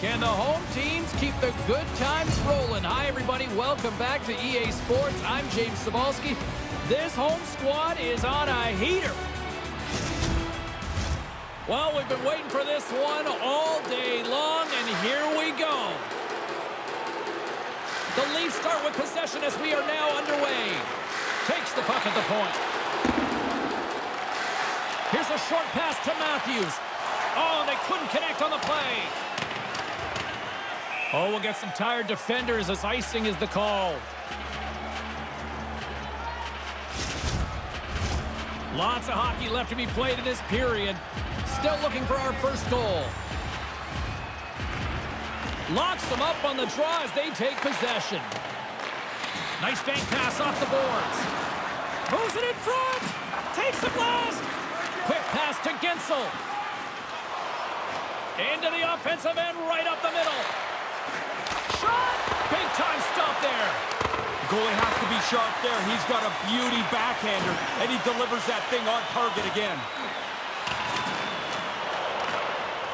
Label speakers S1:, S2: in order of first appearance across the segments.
S1: Can the home teams keep the good times rolling? Hi, everybody. Welcome back to EA Sports. I'm James Cybulski. This home squad is on a heater. Well, we've been waiting for this one all day long, and here we go. The Leafs start with possession as we are now underway. Takes the puck at the point. Here's a short pass to Matthews. Oh, they couldn't connect on the play. Oh, we'll get some tired defenders as icing is the call. Lots of hockey left to be played in this period. Still looking for our first goal. Locks them up on the draw as they take possession. Nice bank pass off the boards. Moves it in front. Takes the blast. Quick pass to Guentzel. Into the offensive end, right up the middle. Shot! Big time stop there.
S2: Goalie has to be sharp there. He's got a beauty backhander, and he delivers that thing on target again.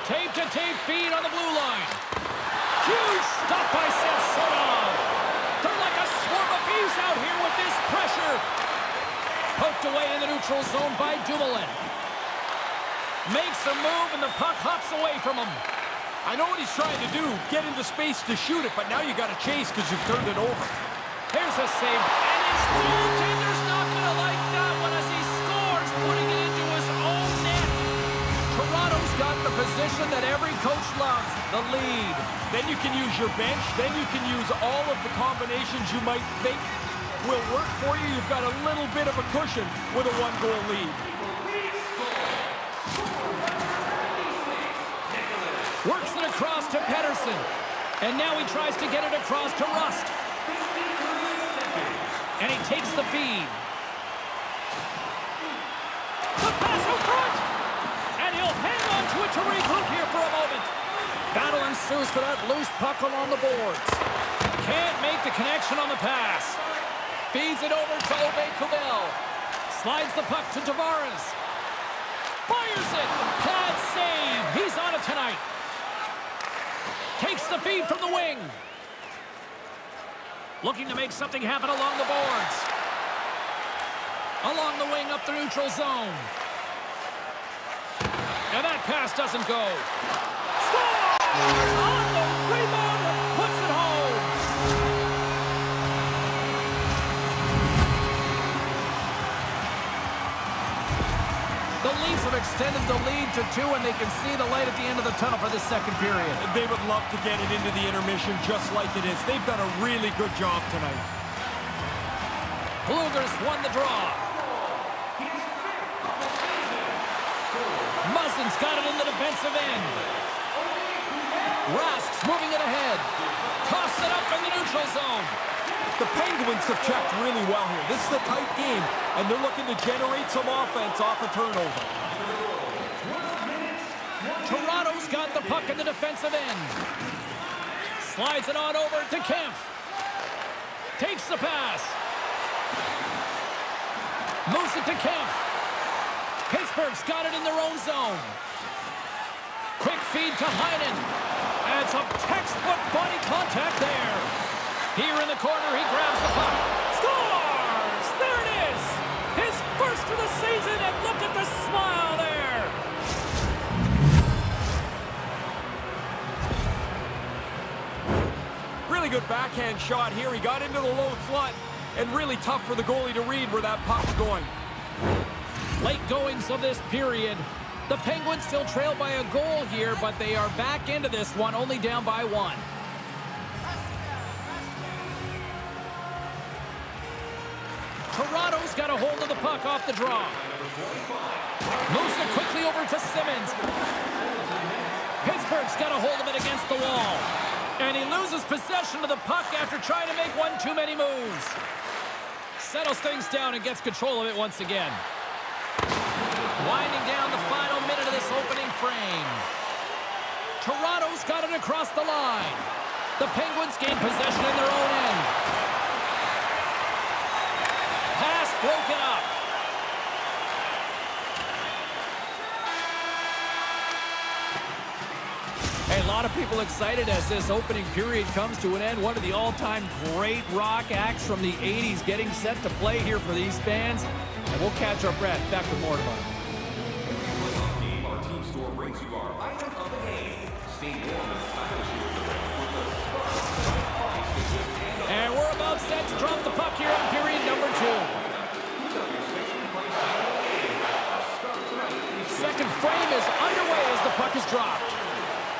S1: Tape-to-tape feed on the blue line. Huge stop by Samsonov. They're like a swarm of bees out here with this pressure. Poked away in the neutral zone by Dumoulin. Makes a move, and the puck hops away from him.
S2: I know what he's trying to do, get into space to shoot it, but now you got to chase because you've turned it over.
S1: Here's a save, and his goaltender's not going to like that one as he scores, putting it into his own net. Toronto's got the position that every coach loves, the lead.
S2: Then you can use your bench, then you can use all of the combinations you might think will work for you. You've got a little bit of a cushion with a one-goal lead.
S1: Works it across to Pettersson. And now he tries to get it across to Rust. And he takes the feed. The pass out front! And he'll hang on to it to regroup here for a moment. Battle ensues for that loose puck along the boards. Can't make the connection on the pass. Feeds it over to Aube-Kubel. Slides the puck to Tavares. Fires it! Pad save! He's on it tonight. The feed from the wing. Looking to make something happen along the boards. Along the wing up the neutral zone. And that pass doesn't go. Scores! On have extended the lead to two, and they can see the light at the end of the tunnel for this second period.
S2: They would love to get it into the intermission just like it is. They've done a really good job tonight.
S1: Bluegers won the draw. Muzzin's got it in the defensive end. Rask's moving it ahead. Toss it up in the neutral zone.
S2: The Penguins have checked really well here. This is a tight game, and they're looking to generate some offense off a turnover.
S1: Toronto's got the puck in the defensive end. Slides it on over to Kemp. Takes the pass. Moves it to Kemp. Pittsburgh's got it in their own zone. Quick feed to Heinen. And some textbook body contact there. Here in the corner, he grabs the puck. Scores! There it is! His first of the season, and look at the smile there!
S2: Really good backhand shot here. He got into the low slot, and really tough for the goalie to read where that puck's going.
S1: Late goings of this period. The Penguins still trail by a goal here, but they are back into this one, only down by one. Puck off the draw. Moves it quickly over to Simmons. Pittsburgh's got a hold of it against the wall. And he loses possession of the puck after trying to make one too many moves. Settles things down and gets control of it once again. Winding down the final minute of this opening frame. Toronto's got it across the line. The Penguins gain possession in their own end. Pass broken up. And a lot of people excited as this opening period comes to an end. One of the all-time great rock acts from the 80s getting set to play here for these fans. And we'll catch our breath. Back with more tomorrow. And we're about set to drop the puck here on period number two. Second frame is underway as the puck is dropped.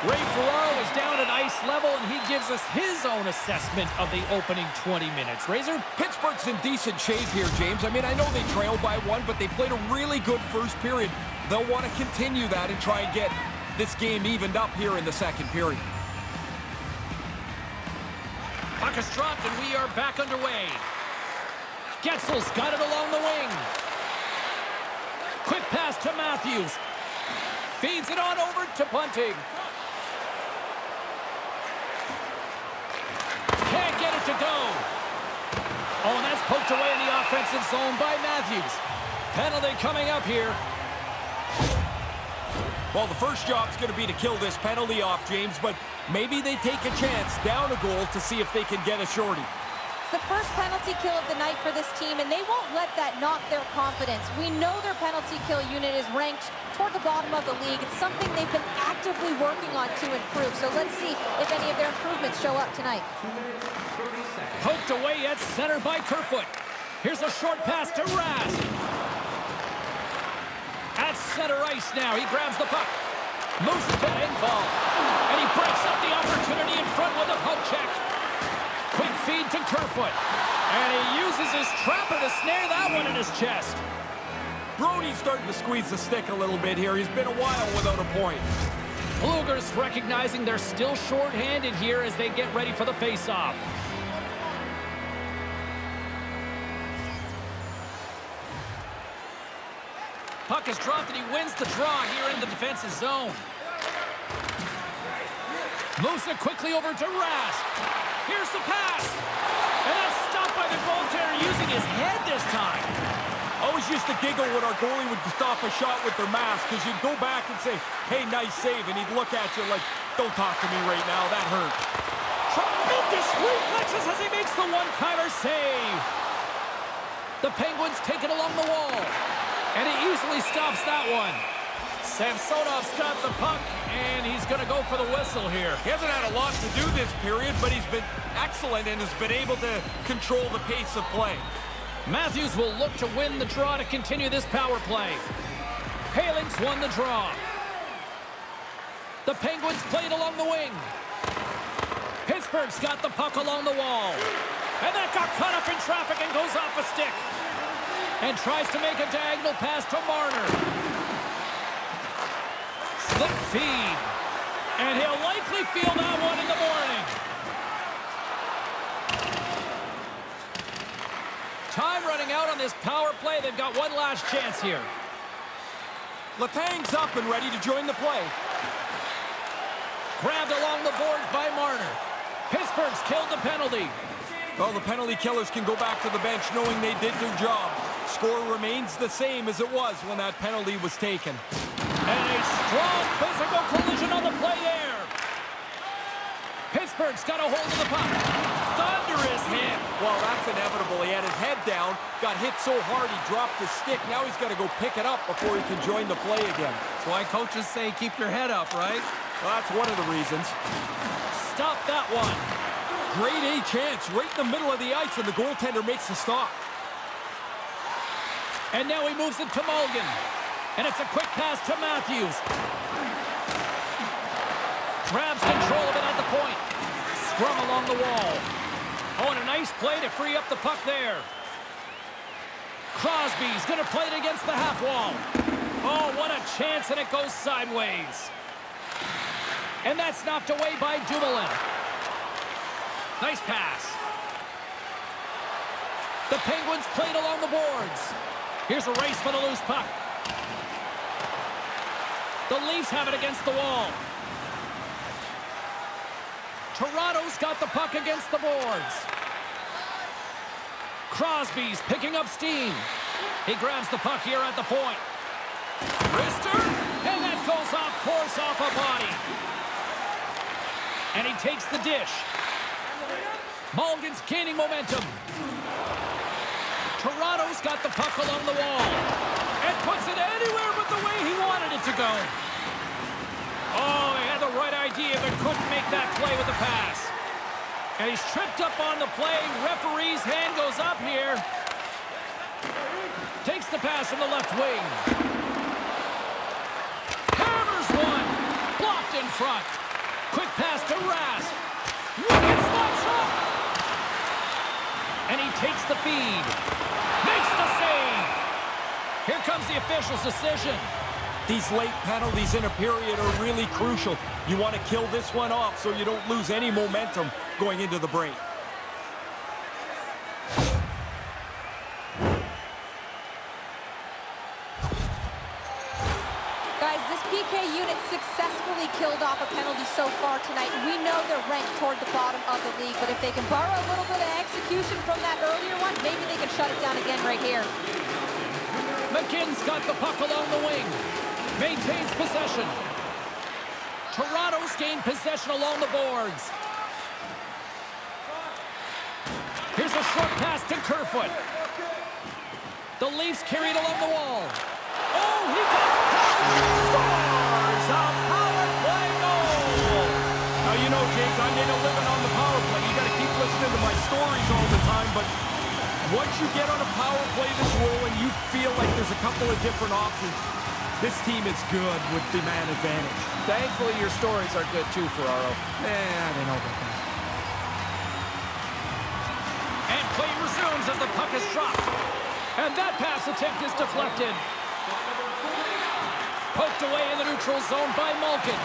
S1: Ray Ferraro is down at ice level, and he gives us his own assessment of the opening 20 minutes. Razor?
S2: Pittsburgh's in decent shape here, James. I mean, I know they trailed by one, but they played a really good first period. They'll want to continue that and try and get this game evened up here in the second period.
S1: Puck is dropped, and we are back underway. Guentzel's got it along the wing. Quick pass to Matthews. Feeds it on over to Bunting. Can't get it to go. Oh, and that's poked away in the offensive zone by Matthews. Penalty coming up here.
S2: Well, the first job's going to be to kill this penalty off, James, but maybe they take a chance down a goal to see if they can get a shorty.
S3: It's the first penalty kill of the night for this team, and they won't let that knock their confidence. We know their penalty kill unit is ranked toward the bottom of the league. It's something they've been actively working on to improve, so let's see if any of their improvements show up tonight.
S1: Poked away at center by Kerfoot. Here's a short pass to Rask. At center ice now. He grabs the puck. Moves it to Engvall. And he breaks up the opportunity in front with a puck check. Quick feed to Kerfoot. And he uses his trapper to snare that one in his chest.
S2: Brodie's starting to squeeze the stick a little bit here. He's been a while without a point.
S1: Bluegers recognizing they're still short-handed here as they get ready for the face-off. Puck is dropped and he wins the draw here in the defensive zone. Moves it quickly over to Rask. Here's the pass. And that's stopped by the goaltender using his head this time.
S2: Always used to giggle when our goalie would stop a shot with their mask because you'd go back and say, hey, nice save, and he'd look at you like, don't talk to me right now, that hurt.
S1: Tremendous reflexes as he makes the one-timer save. The Penguins take it along the wall. And he easily stops that one. Samsonov's got the puck, and he's going to go for the whistle here.
S2: He hasn't had a lot to do this period, but he's been excellent and has been able to control the pace of play.
S1: Matthews will look to win the draw to continue this power play. Poehling's won the draw. The Penguins played along the wing. Pittsburgh's got the puck along the wall. And that got caught up in traffic and goes off a stick. And tries to make a diagonal pass to Marner. Slip feed. And he'll likely feel that one in the morning. Time running out on this power play. They've got one last chance here.
S2: Letang's up and ready to join the play.
S1: Grabbed along the boards by Marner. Pittsburgh's killed the penalty.
S2: Well, the penalty killers can go back to the bench knowing they did their job. Score remains the same as it was when that penalty was taken.
S1: And a strong physical collision on the play there. Pittsburgh's got a hold of the puck. Thunderous hit.
S2: Well, that's inevitable. He had his head down, got hit so hard he dropped his stick. Now he's got to go pick it up before he can join the play again.
S1: That's why coaches say keep your head up, right?
S2: Well, that's one of the reasons.
S1: Stop that one.
S2: Great A chance right in the middle of the ice, and the goaltender makes the stop.
S1: And now he moves it to Mulligan. And it's a quick pass to Matthews. Grabs control of it at the point. Scrum along the wall. Oh, and a nice play to free up the puck there. Crosby's going to play it against the half wall. Oh, what a chance, and it goes sideways. And that's knocked away by Dumoulin. Nice pass. The Penguins played along the boards. Here's a race for the loose puck. The Leafs have it against the wall. Toronto's got the puck against the boards. Crosby's picking up steam. He grabs the puck here at the point. Wrister, and that goes off course off a body. And he takes the dish. Mulligan's gaining momentum. Toronto's got the puck along the wall. And puts it anywhere but the way he wanted it to go. Oh, he had the right idea, but couldn't make that play with the pass. And he's tripped up on the play. Referee's hand goes up here. Takes the pass from the left wing. Hammers one. Blocked in front. Quick pass to Rask. Wicked slap shot. And he takes the feed. The save. Here comes the official's decision.
S2: These late penalties in a period are really crucial. You want to kill this one off so you don't lose any momentum going into the break.
S3: Unit successfully killed off a penalty so far tonight. We know they're ranked toward the bottom of the league, but if they can borrow a little bit of execution from that earlier one, maybe they can shut it down again right here.
S1: McKinn's got the puck along the wing. Maintains possession. Toronto's gained possession along the boards. Here's a short pass to Kerfoot. The Leafs carried along the wall. Oh, he got scores! A
S2: know, James, I made a living on the power play. You got to keep listening to my stories all the time, but once you get on a power play this role and you feel like there's a couple of different options, this team is good with the man advantage.
S1: Thankfully, your stories are good too, Ferraro.
S2: Eh, I don't know about that.
S1: And play resumes as the puck is dropped. And that pass attempt is deflected. Poked away in the neutral zone by Malkin.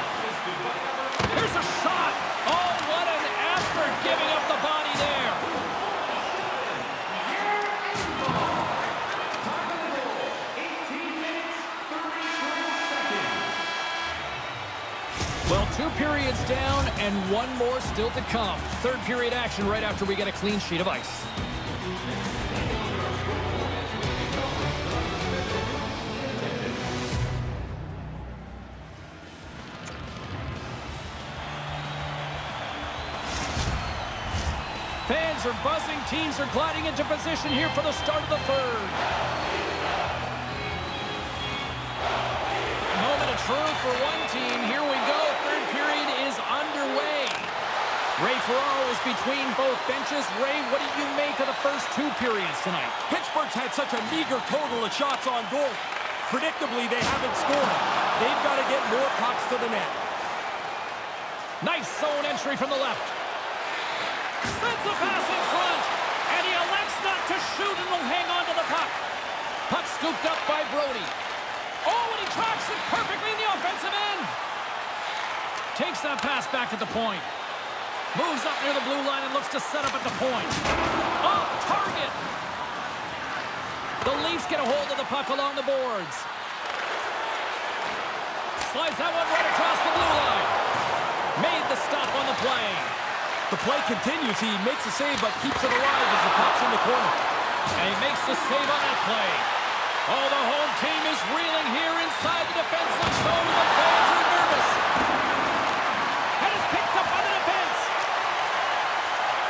S1: Here's a shot. Oh, what an effort giving up the body there. Well, two periods down and one more still to come. Third period action right after we get a clean sheet of ice. Are buzzing. Teams are gliding into position here for the start of the third. Moment of truth for one team. Here we go. Third period is underway. Ray Ferraro is between both benches. Ray, what do you make of the first two periods tonight?
S2: Pittsburgh's had such a meager total of shots on goal. Predictably, they haven't scored. They've got to get more pucks to the net.
S1: Nice zone entry from the left. Sends the pass in front. And he elects not to shoot and will hang on to the puck. Puck scooped up by Brodie. Oh, and he tracks it perfectly in the offensive end. Takes that pass back at the point. Moves up near the blue line and looks to set up at the point. Off target. The Leafs get a hold of the puck along the boards. Slides that one right across the blue line. Made the stop on the play.
S2: The play continues. He makes the save, but keeps it alive as the pops in the corner.
S1: And he makes the save on that play. Oh, the home team is reeling here inside the defensive zone. The fans are nervous. And it's picked up by the defense.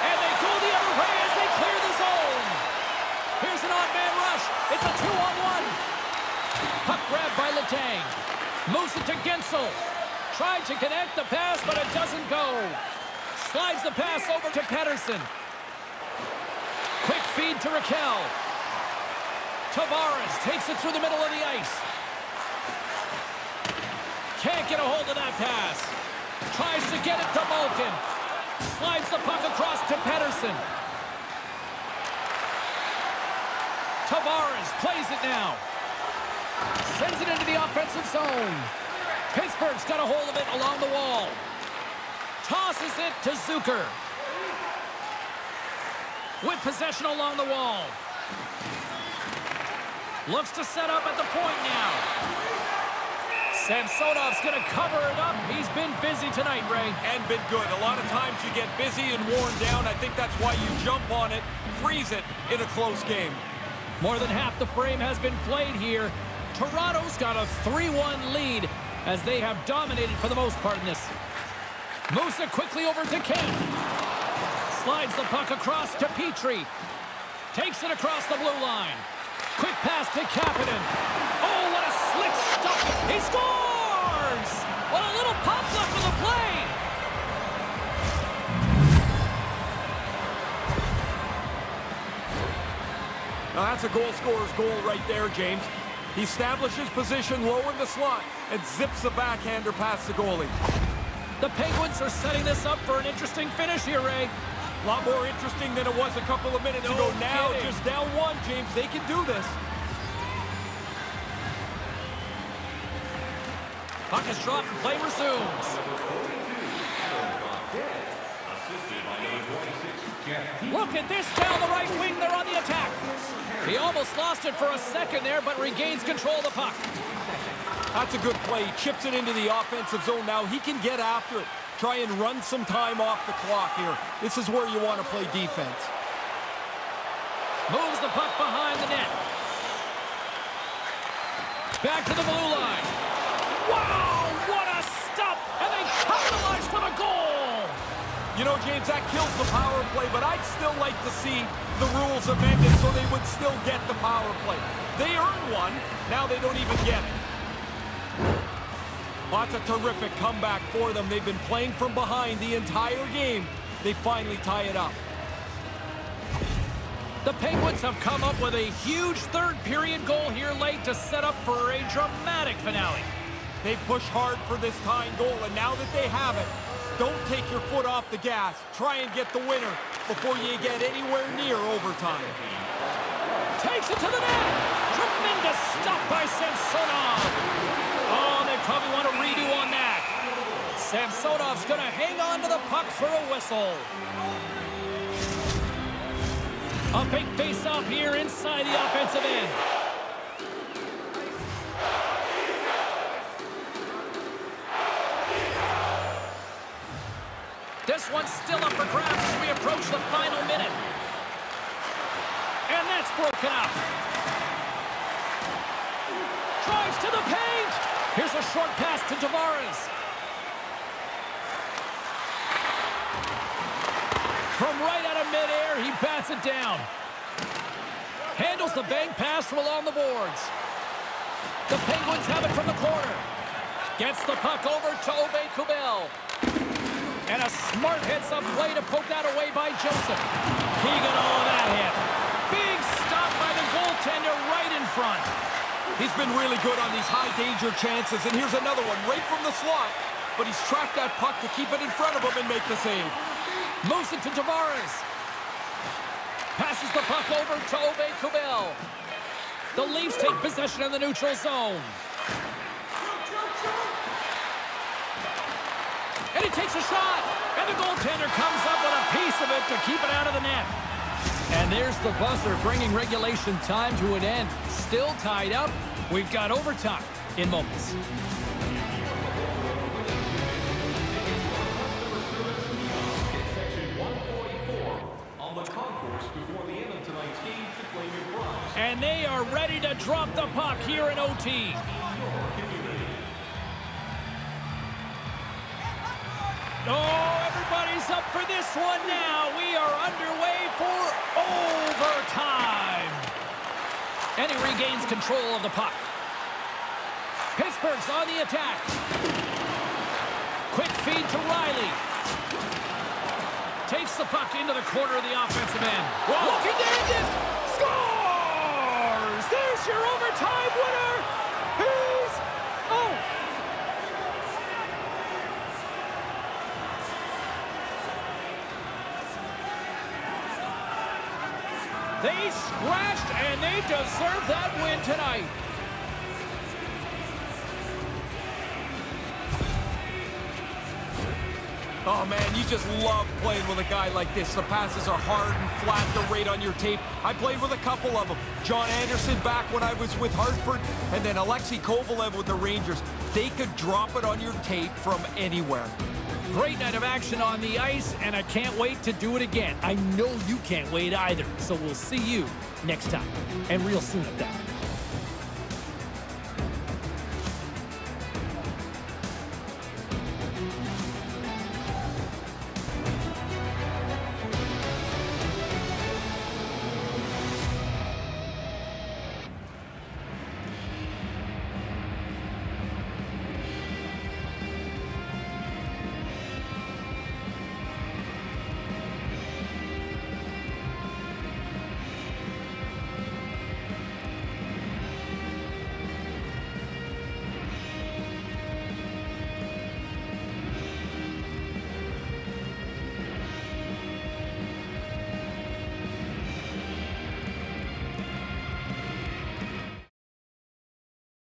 S1: And they go the other way as they clear the zone. Here's an odd man rush. It's a two-on-one. Puck grabbed by Letang. Moves it to Guentzel. Tried to connect the pass, but it doesn't go. Slides the pass over to Pettersson. Quick feed to Rakell. Tavares takes it through the middle of the ice. Can't get a hold of that pass. Tries to get it to Malkin. Slides the puck across to Pettersson. Tavares plays it now. Sends it into the offensive zone. Pittsburgh's got a hold of it along the wall. Tosses it to Zucker. With possession along the wall. Looks to set up at the point now. Samsonov's going to cover it up. He's been busy tonight, Ray.
S2: And been good. A lot of times you get busy and worn down. I think that's why you jump on it, freeze it in a close game.
S1: More than half the frame has been played here. Toronto's got a 3-1 lead as they have dominated for the most part in this. Moves it quickly over to Kemp. Slides the puck across to Petry. Takes it across the blue line. Quick pass to Kapanen. Oh, what a slick stop. He scores! What a little pop left of the play.
S2: Now that's a goal scorer's goal right there, James. He establishes position low in the slot and zips the backhander past the goalie.
S1: The Penguins are setting this up for an interesting finish here, Ray.
S2: A lot more interesting than it was a couple of minutes
S1: No
S2: ago. Now just down one, James. They can do this.
S1: Puck is dropped and play resumes. Look at this down the right wing. They're on the attack. He almost lost it for a second there, but regains control of the puck.
S2: That's a good play. He chips it into the offensive zone. Now he can get after it. Try and run some time off the clock here. This is where you want to play defense.
S1: Moves the puck behind the net. Back to the blue line. Wow, what a stop! And they capitalize for the goal!
S2: You know, James, that kills the power play, but I'd still like to see the rules amended so they would still get the power play. They earned one. Now they don't even get it. Oh, that's a terrific comeback for them. They've been playing from behind the entire game. They finally tie it up.
S1: The Penguins have come up with a huge third period goal here late to set up for a dramatic finale.
S2: They push hard for this tying goal, and now that they have it, don't take your foot off the gas. Try and get the winner before you get anywhere near overtime.
S1: Takes it to the net. Tremendous stop by Samsonov. Probably want a redo on that. Samsonov's going to hang on to the puck for a whistle. A big face-off here inside the offensive end. This one's still up for grabs as we approach the final minute. And that's broken up. Drives to the paint. Here's a short pass to Tavares. From right out of midair, he bats it down. Handles the bank pass from along the boards. The Penguins have it from the corner. Gets the puck over to Obe Kubel. And a smart heads-up play to poke that away by Joseph. Keegan, oh, that hit. Big stop by the goaltender right in front.
S2: He's been really good on these high-danger chances, and here's another one right from the slot. But he's tracked that puck to keep it in front of him and make the save.
S1: Moves it to Tavares. Passes the puck over to Obe Kubel. The Leafs take possession in the neutral zone. And he takes a shot. And the goaltender comes up with a piece of it to keep it out of the net. And there's the buzzer bringing regulation time to an end. Still tied up. We've got overtime in moments.
S4: on the concourse before the end of tonight's game to claim your prize.
S1: And they are ready to drop the puck here in OT. Oh, everybody's up for this one now. We are underway for overtime. And he regains control of the puck. Pittsburgh's on the attack. Quick feed to Riley. Takes the puck into the corner of the offensive end. Looking to end it. Scores! There's your overtime winner. He's... Oh! They scratched and they deserve that win tonight.
S2: Oh, man, you just love playing with a guy like this. The passes are hard and flat. They're right on your tape. I played with a couple of them. John Anderson back when I was with Hartford, and then Alexei Kovalev with the Rangers. They could drop it on your tape from anywhere.
S1: Great night of action on the ice, and I can't wait to do it again. I know you can't wait either, so we'll see you next time, and real soon at that.